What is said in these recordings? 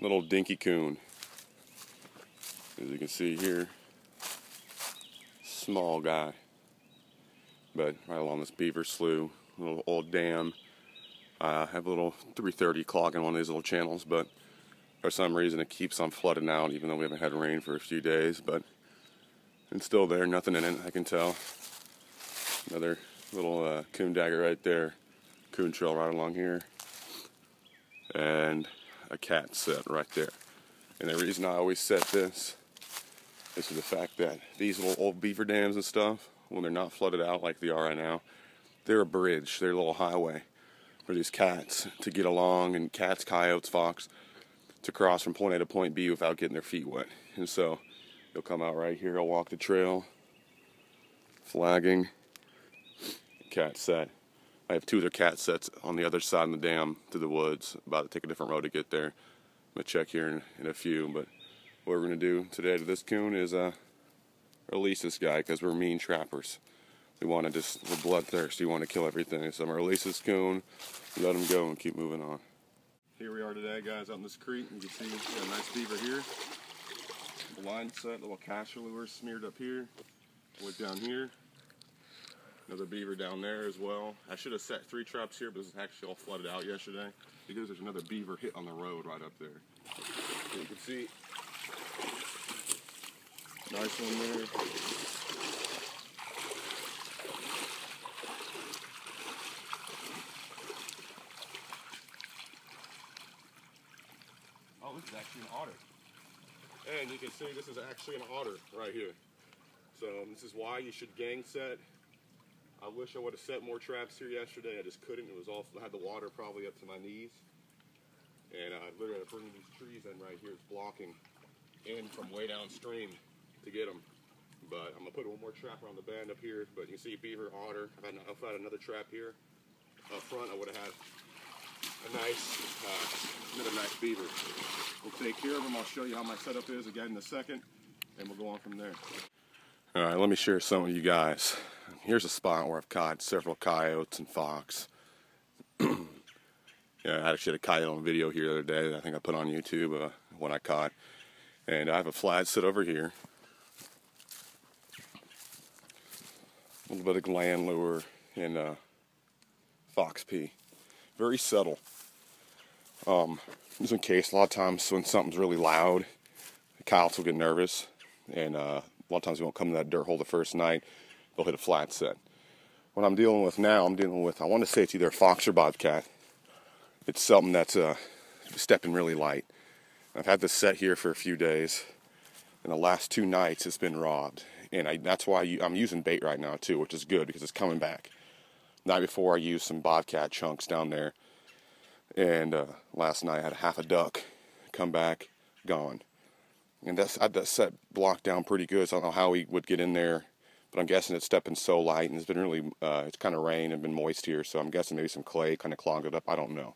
little dinky coon. As you can see here, small guy. But right along this beaver slough, little old dam. I have a little 330 clogging one of these little channels, but for some reason it keeps on flooding out, even though we haven't had rain for a few days. But it's still there, nothing in it, I can tell. Another little uh, coon dagger right there, coon trail right along here, and a cat set right there. And the reason I always set this is the fact that these little old beaver dams and stuff, when they're not flooded out like they are right now, they're a bridge, they're a little highway for these cats to get along, and cats, coyotes, fox to cross from point A to point B without getting their feet wet. And so they'll come out right here, they'll walk the trail, flagging, cat set. I have two other cat sets on the other side of the dam to the woods, about to take a different road to get there. I'm gonna check here in, in a few, but what we're gonna do today to this coon is uh, release this guy because we're mean trappers. We want to just, we're bloodthirsty, we want to kill everything. So I'm gonna release this coon, let him go, and keep moving on. Here we are today, guys, out in this creek. You can see a nice beaver here. The Line set, little castor lure smeared up here. Wood down here. Another beaver down there as well. I should have set three traps here, but this is actually all flooded out yesterday because there's another beaver hit on the road right up there. So you can see, nice one there. Oh, this is actually an otter. And you can see this is actually an otter right here. So um, this is why you should gang set. I wish I would have set more traps here yesterday. I just couldn't. It was all I had the water probably up to my knees, and I literally had to bring these trees in right here. It's blocking in from way downstream to get them. But I'm gonna put one more trap around the bend up here. But you see beaver, otter. If I had another trap here up front, I would have had a nice, uh, another nice beaver. We'll take care of them. I'll show you how my setup is again in a second, and we'll go on from there. All right, let me share some of you guys. Here's a spot where I've caught several coyotes and fox. yeah, I actually had a coyote on video here the other day that I think I put on YouTube uh, when I caught. And I have a flat set over here. A little bit of gland lure and uh, fox pee. Very subtle. Um, just in case, a lot of times when something's really loud, the coyotes will get nervous. And uh, a lot of times we won't come to that dirt hole the first night. They'll hit a flat set. What I'm dealing with now, I'm dealing with, I want to say it's either a fox or bobcat. It's something that's uh, stepping really light. I've had this set here for a few days. And the last two nights it's been robbed. And I, that's why I, I'm using bait right now too, which is good because it's coming back. night before I used some bobcat chunks down there. And uh, last night I had half a duck come back, gone. And that's I that set blocked down pretty good. So I don't know how he would get in there, but I'm guessing it's stepping so light and it's been really uh, it's kind of rain and been moist here. So I'm guessing maybe some clay kind of clogged it up. I don't know.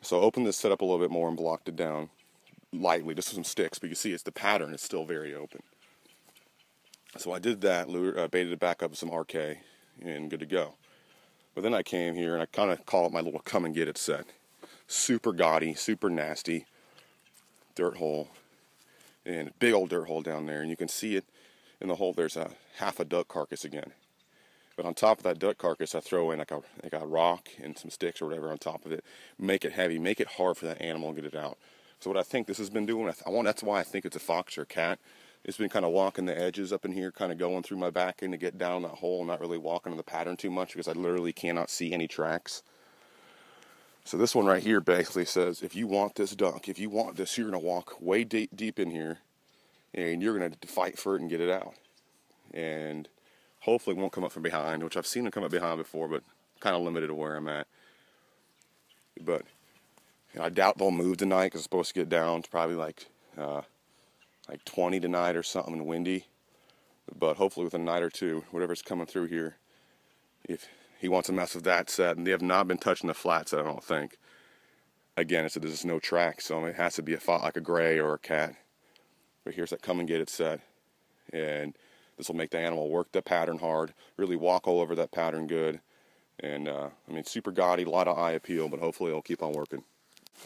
So I opened this set up a little bit more and blocked it down lightly, just some sticks. But you see, it's the pattern is still very open. So I did that, uh, baited it back up with some RK, and good to go. But then I came here and I kind of call it my little come and get it set. Super gaudy, super nasty dirt hole, and big old dirt hole down there. And you can see it in the hole. There's a half a duck carcass again. But on top of that duck carcass, I throw in like a, like a rock and some sticks or whatever on top of it. Make it heavy, make it hard for that animal to get it out. So what I think this has been doing, I want that's why I think it's a fox or a cat. It's been kind of walking the edges up in here, kind of going through my back end to get down that hole, not really walking in the pattern too much because I literally cannot see any tracks. So this one right here basically says, if you want this duck, if you want this, you're gonna walk way deep, deep in here, and you're gonna fight for it and get it out. And hopefully it won't come up from behind, which I've seen them come up behind before, but kind of limited to where I'm at. But I doubt they'll move tonight because it's supposed to get down to probably like uh, like 20 tonight or something and windy. But hopefully within a night or two, whatever's coming through here, if he wants to mess with that set, and they have not been touching the flat set, I don't think. Again, it's a, there's no track, so it has to be a like a gray or a cat. But here's that come and get it set, and this will make the animal work the pattern hard, really walk all over that pattern good, and uh, I mean super gaudy, a lot of eye appeal, but hopefully it'll keep on working.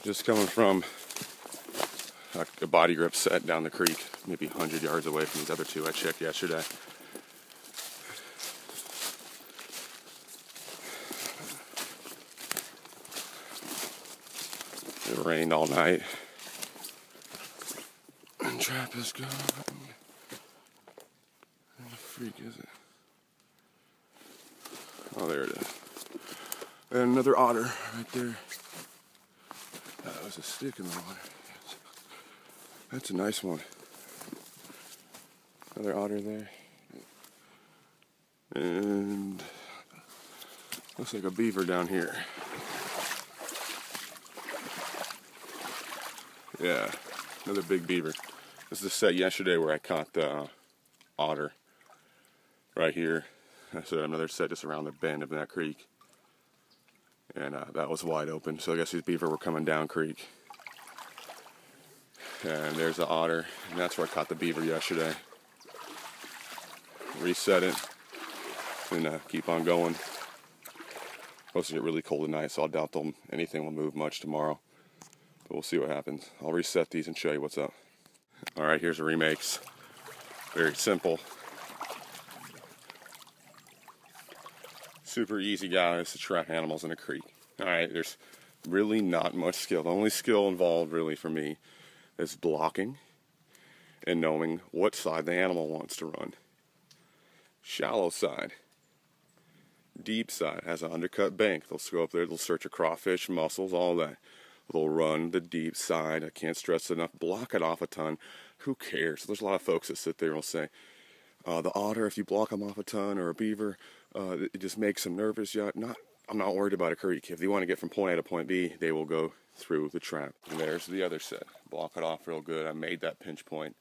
Just coming from a, a body grip set down the creek, maybe 100 yards away from these other two I checked yesterday. It rained all night. Trap is gone. Where the freak is it? Oh, there it is. And another otter right there. That was a stick in the water. That's a nice one. Another otter there. And looks like a beaver down here. Yeah, another big beaver. This is the set yesterday where I caught the uh, otter right here. I That's another set just around the bend of that creek. And uh, that was wide open, so I guess these beaver were coming down creek. And there's the otter, and that's where I caught the beaver yesterday. Reset it, and uh, keep on going. Supposed to get really cold tonight, so I doubt anything will move much tomorrow. But we'll see what happens. I'll reset these and show you what's up. All right, here's the remakes. Very simple. Super easy, guys, to trap animals in a creek. All right, there's really not much skill. The only skill involved, really, for me, is blocking and knowing what side the animal wants to run. Shallow side, deep side has an undercut bank. They'll go up there, they'll search a crawfish, mussels, all that. They'll run the deep side. I can't stress enough. Block it off a ton. Who cares? There's a lot of folks that sit there and will say, uh, the otter, if you block them off a ton, or a beaver, uh, it just makes them nervous. Yeah, not. I'm not worried about a creek. If they want to get from point A to point B, they will go through the trap. And there's the other set. Block it off real good. I made that pinch point